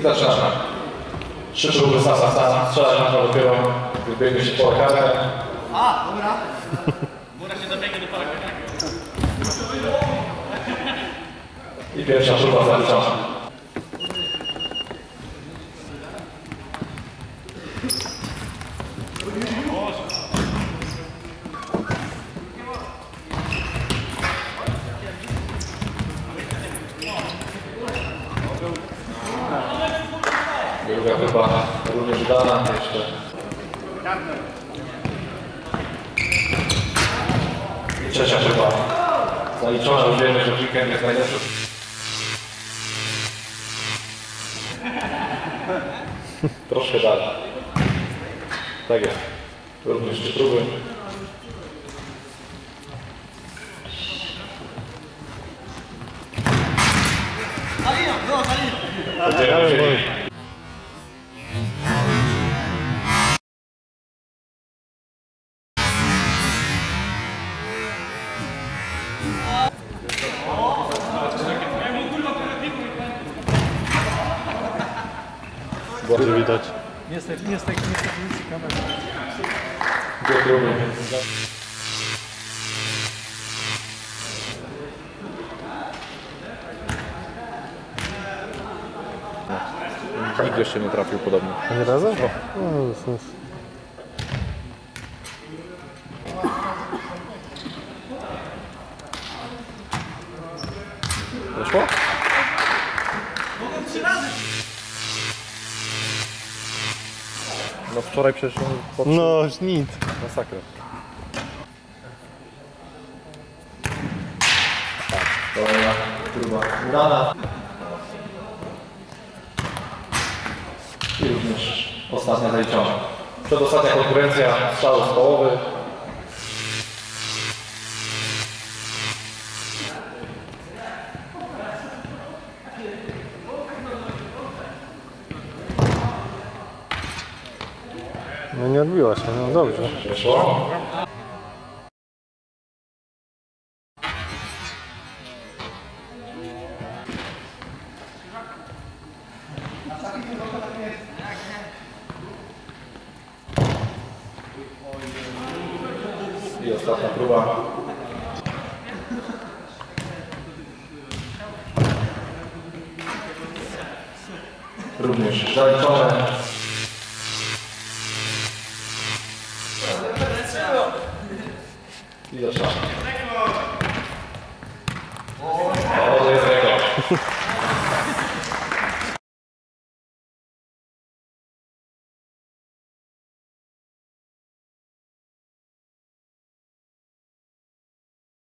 I zaczynamy. Trzy próby sasa sam, strzelać można dopiero, gdy biegnie się po kartę. A, dobra. I pierwsza próba zaliczona. Druga próba również udana. Jeszcze I trzecia próba zaliczona. Już wiemy, że weekend jest najlepszy. Troszkę dalej. Tak jest. Również trzy próby. Za linią, no, za linią. Będziemy mieli Bardzo widać. Niestety, niestety, niestety, nic kamery. Nikt jeszcze nie trafił podobnie. Ani razu? No, sens. Weszło? No wczoraj przecież on popsuł No, już nic. masakrę. Kolejna próba udana. I również ostatnia zaliczona. Przedostatnia konkurencja strzału z połowy. No nie odbiła się, no dobrze. I ostatnia próba. Również zaliczone. I zaczynamy. O, to jest rekord.